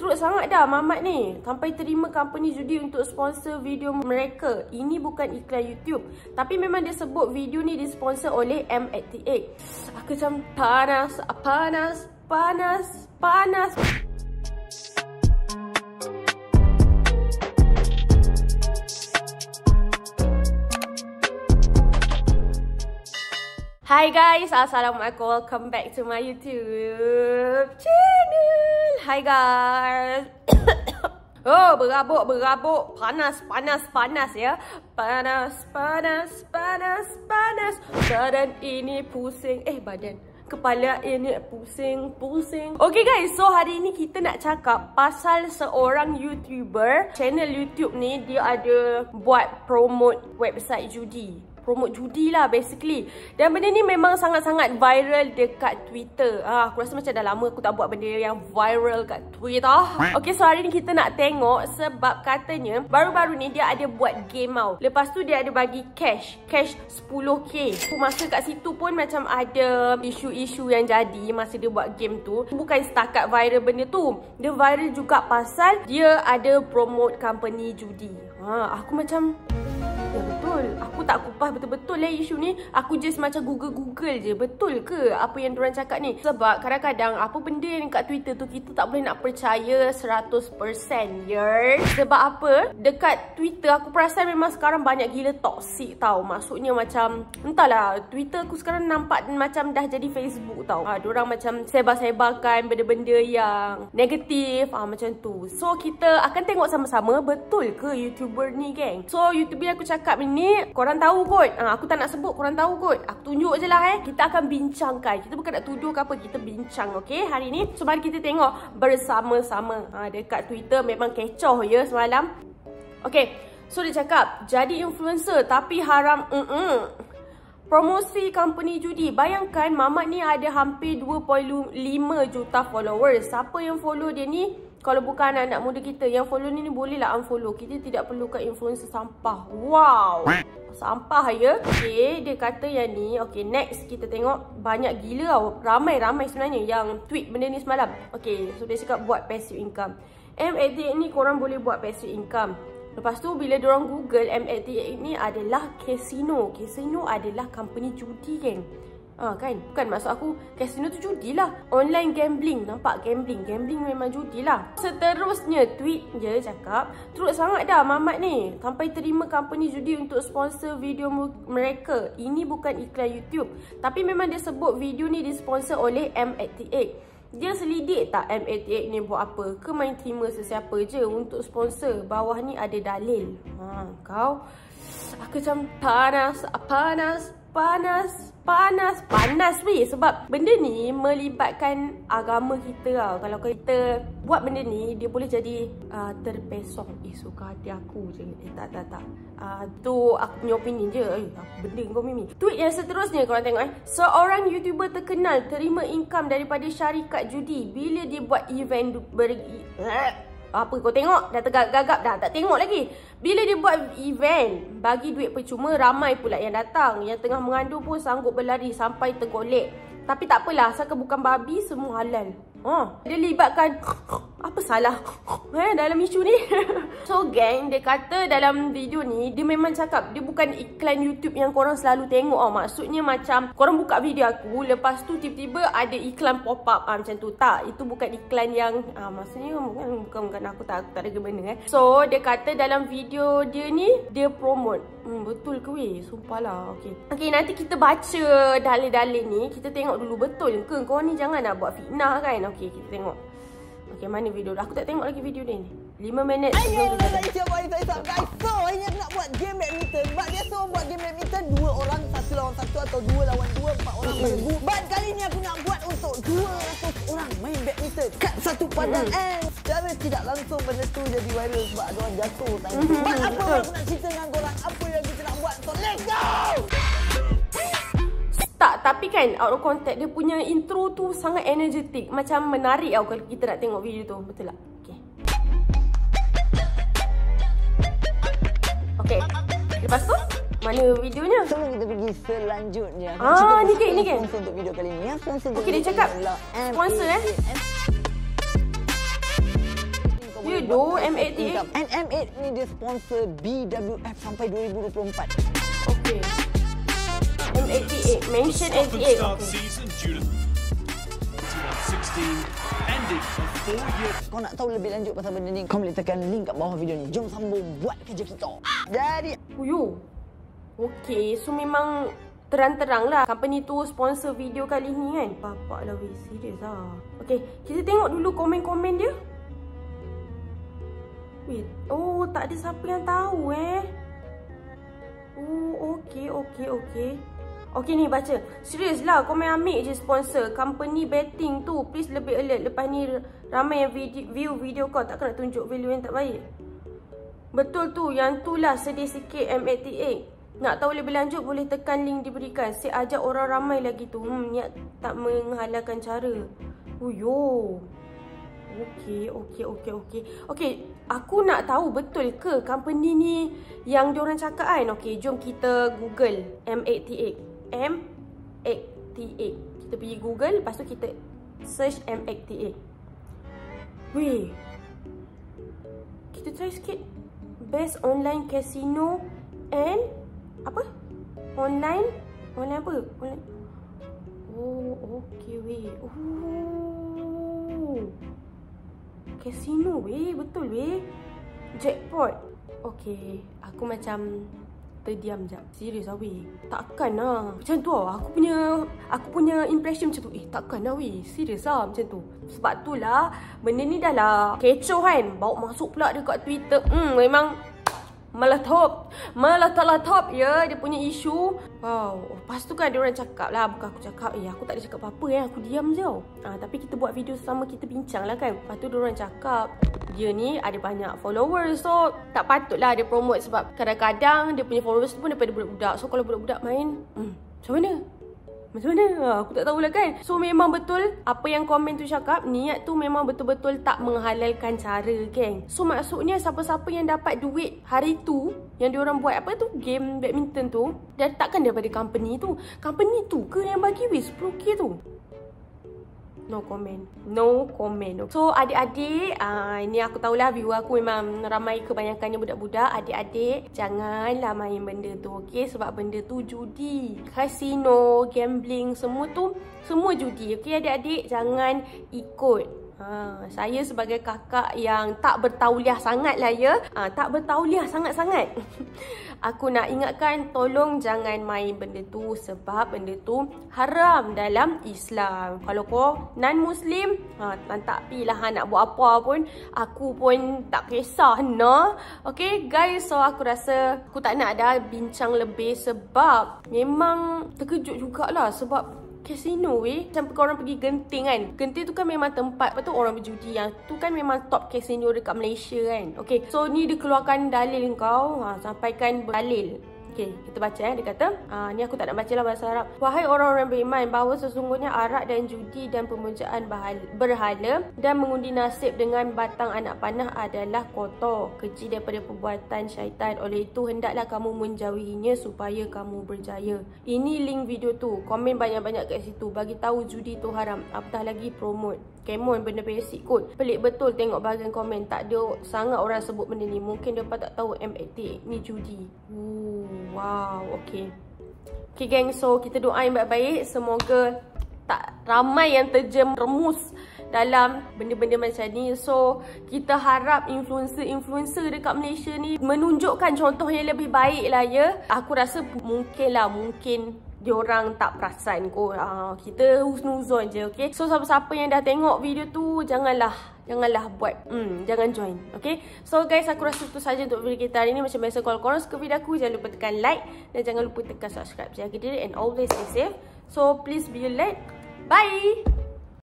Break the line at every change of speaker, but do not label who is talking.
Teruk sangat dah Mamat ni. Sampai terima company judi untuk sponsor video mereka. Ini bukan iklan YouTube. Tapi memang dia sebut video ni disponsor oleh M88. Aku macam panas, panas, panas, panas. Hi guys, Assalamualaikum. Welcome back to my YouTube channel. Hi guys. oh, berabuk, berabuk. Panas, panas, panas ya. Panas, panas, panas, panas. Badan ini pusing. Eh, badan. Kepala ini pusing, pusing. Okay guys, so hari ini kita nak cakap pasal seorang YouTuber. Channel YouTube ni dia ada buat promote website judi promote judi lah basically. Dan benda ni memang sangat-sangat viral dekat Twitter. Ah, aku rasa macam dah lama aku tak buat benda yang viral kat Twitter. Okay, so hari ni kita nak tengok sebab katanya baru-baru ni dia ada buat game tau. Lepas tu dia ada bagi cash. Cash 10k. Aku masa kat situ pun macam ada isu-isu yang jadi masa dia buat game tu. Bukan setakat viral benda tu. Dia viral juga pasal dia ada promote company judi. Ha, aku macam... Ya betul. Aku tak kupas betul-betul lah isu ni. Aku just macam google-google je. Betul ke apa yang diorang cakap ni? Sebab kadang-kadang apa benda yang kat Twitter tu kita tak boleh nak percaya 100% ya. Sebab apa? Dekat Twitter aku perasan memang sekarang banyak gila toxic tau. Maksudnya macam entahlah Twitter aku sekarang nampak macam dah jadi Facebook tau. Ha, diorang macam sebar-sebarkan benda-benda yang negatif. Ha, macam tu. So kita akan tengok sama-sama betul ke YouTuber ni geng? So YouTuber aku cakap cakap korang tahu kot. Ha, aku tak nak sebut korang tahu kot. Aku tunjuk je lah eh. Kita akan bincangkan. Kita bukan nak tuduh ke apa. Kita bincang okay hari ni. So mari kita tengok bersama-sama. Ha, dekat Twitter memang kecoh ya semalam. Okay. So dia cakap jadi influencer tapi haram. Mm -mm. Promosi company judi. Bayangkan Mamat ni ada hampir 2.5 juta followers. Siapa yang follow dia ni? Kalau bukan anak-anak muda kita yang follow ni, ni bolehlah unfollow. Kita tidak perlukan influencer sampah. Wow. Sampah ya. Okay, dia kata yang ni. Okay, next kita tengok banyak gila tau. Ramai-ramai sebenarnya yang tweet benda ni semalam. Okay, so dia cakap buat passive income. M88 ni korang boleh buat passive income. Lepas tu bila diorang google M88 ni adalah casino. Casino adalah company judi kan. Ha, kan? Bukan maksud aku Casino tu judi lah Online gambling Nampak gambling Gambling memang judi lah Seterusnya tweet je cakap Teruk sangat dah Mamat ni Sampai terima company judi untuk sponsor video mereka Ini bukan iklan YouTube Tapi memang dia sebut video ni disponsor oleh M88 dia selidik tak M88 ni buat apa? Ke main terima sesiapa je untuk sponsor? Bawah ni ada dalil. Ha, kau? Aku macam panas, panas, panas panas panas weh. Sebab benda ni melibatkan agama kita tau. Kalau kita buat benda ni dia boleh jadi uh, terpesong. Eh suka hati aku je. Eh tak tak tak. Uh, tu aku punya opinion je. Eh benda kau mimi? Tweet yang seterusnya korang tengok eh. Seorang youtuber terkenal terima income daripada syarikat judi bila dia buat event ber apa kau tengok? Dah tegak-gagap dah. Tak tengok lagi. Bila dia buat event, bagi duit percuma, ramai pula yang datang. Yang tengah mengandung pun sanggup berlari sampai tergolek. Tapi tak apalah. Asalkan bukan babi, semua halal. Oh, dia libatkan apa salah eh dalam isu ni. so gang, dia kata dalam video ni dia memang cakap dia bukan iklan YouTube yang korang selalu tengok oh. Maksudnya macam korang buka video aku lepas tu tiba-tiba ada iklan pop up ah, macam tu. Tak, itu bukan iklan yang ah, maksudnya bukan bukan, bukan aku tak aku tak ada gimana eh. So dia kata dalam video dia ni dia promote. Hmm, betul ke weh? Sumpahlah. Okey. Okey, nanti kita baca dalil-dalil ni. Kita tengok dulu betul ke kau ni jangan nak buat fitnah kan. Okey, kita tengok. Okey, mana video Aku tak tengok lagi video ni. 5 minit
sebelum kita tengok. Ayo, guys, guys, guys. So, aku nak buat game badminton. But dia suruh buat game badminton dua orang, satu lawan satu atau dua lawan dua, empat orang mm -hmm. But kali ni aku nak buat untuk dua ratus orang main badminton. Kat satu padang mm and secara tidak langsung benda tu jadi viral sebab ada orang jatuh. Mm -hmm. But apa yang aku nak cerita dengan korang? Apa yang kita nak buat? So, let's go!
Tak, tapi kan out of context dia punya intro tu sangat energetic. Macam menarik tau kalau kita nak tengok video tu. Betul tak? Okay. Okay. Lepas tu, mana videonya?
So, kita pergi selanjutnya.
Ah, ni kan, ni kan.
Sponsor untuk video kali ni. Yang
sponsor okay, dia cakap sponsor eh. doh M88.
income. And M8 ni dia sponsor BWF sampai 2024.
Okay. M88. Mention
Stop and
88.
start
Okay.
season June 2016, ending a four-year
Kau nak tahu lebih lanjut pasal benda ni, kau boleh tekan link kat bawah video ni. Jom sambung buat kerja kita. Jadi,
Uyo. Okay, so memang terang-terang lah company tu sponsor video kali ni kan. Bapak lah weh, serius lah. Okay, kita tengok dulu komen-komen dia. Wait, oh tak ada siapa yang tahu eh. Oh, okay, okay, okay. Okay ni baca. Serius lah, main ambil je sponsor. Company betting tu, please lebih alert. Lepas ni ramai yang video, view video kau tak kena tunjuk value yang tak baik. Betul tu, yang tu lah sedih sikit M88. Nak tahu lebih lanjut boleh tekan link diberikan. Saya ajak orang ramai lagi tu. Hmm, niat tak menghalalkan cara. Uyo. Okey, okey, okey, okey. Okey, aku nak tahu betul ke company ni yang diorang cakap kan? Okey, jom kita Google M88. M88. Kita pergi Google, lepas tu kita search M88. Weh. Kita try sikit. Best online casino and apa? Online? Online apa? Online. Oh, okey weh. Oh. Casino weh, betul weh. Jackpot. Okey, aku macam terdiam jap. Serius lah weh. Takkan lah. Macam tu lah. Aku punya aku punya impression macam tu. Eh, takkan lah weh. Serius lah macam tu. Sebab tu lah benda ni dah lah kecoh kan. Bawa masuk pula dekat Twitter. Hmm, memang meletop meletup-letup ya. Dia punya isu. Wow. Lepas tu kan dia orang cakap lah. Bukan aku cakap. Eh aku tak ada cakap apa-apa eh. Aku diam je. Ah, tapi kita buat video sama kita bincang lah kan. Lepas tu dia orang cakap dia ni ada banyak followers. So tak patut lah dia promote sebab kadang-kadang dia punya followers tu pun daripada budak-budak. So kalau budak-budak main hmm, macam mana macam mana? Ha, aku tak tahulah kan. So memang betul apa yang komen tu cakap, niat tu memang betul-betul tak menghalalkan cara, geng. So maksudnya siapa-siapa yang dapat duit hari tu, yang diorang buat apa tu, game badminton tu, dan takkan daripada company tu. Company tu ke yang bagi weh 10k tu? No comment. No comment. So adik-adik, uh, ini aku tahulah viewer aku memang ramai kebanyakannya budak-budak. Adik-adik, janganlah main benda tu, okey? Sebab benda tu judi. Casino, gambling, semua tu semua judi. Okey adik-adik, jangan ikut. Ha, saya sebagai kakak yang tak bertauliah sangat lah ya. Ha, tak bertauliah sangat-sangat. Aku nak ingatkan tolong jangan main benda tu sebab benda tu haram dalam Islam. Kalau kau non-Muslim, ha, tak pilih ha, nak buat apa pun. Aku pun tak kisah. No? Okay guys, so aku rasa aku tak nak dah bincang lebih sebab memang terkejut jugalah sebab Casino weh Macam korang pergi Genting kan. Genting tu kan memang tempat Lepas tu orang berjudi. Yang tu kan memang top casino dekat Malaysia kan. Okay So ni dia keluarkan dalil kau. Ha, Sampaikan dalil Okay, kita baca eh. Dia kata, ah, ni aku tak nak baca lah bahasa Arab. Wahai orang-orang beriman, bahawa sesungguhnya arak dan judi dan pemujaan berhala dan mengundi nasib dengan batang anak panah adalah kotor, keji daripada perbuatan syaitan. Oleh itu, hendaklah kamu menjauhinya supaya kamu berjaya. Ini link video tu. Komen banyak-banyak kat situ. Bagi tahu judi tu haram. Apatah lagi promote. Kemon benda basic kot. Pelik betul tengok bahagian komen. Tak ada sangat orang sebut benda ni. Mungkin dia tak tahu M80 ni judi. Ooh, wow, okay. Okay geng, so kita doa yang baik-baik. Semoga tak ramai yang terjerumus dalam benda-benda macam ni. So, kita harap influencer-influencer dekat Malaysia ni menunjukkan contoh yang lebih baik lah ya. Aku rasa mungkin lah, mungkin diorang tak perasan kot. Uh, kita husnuzon je, okay? So, siapa-siapa yang dah tengok video tu, janganlah janganlah buat hmm, jangan join okay so guys aku rasa itu saja untuk video kita hari ni. Macam biasa kalau korang suka video aku jangan lupa tekan like dan jangan lupa tekan subscribe. Jaga diri and always stay safe. So please be alert. Bye